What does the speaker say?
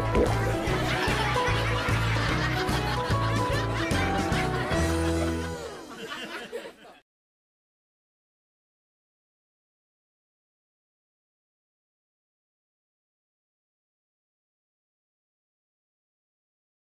disappear.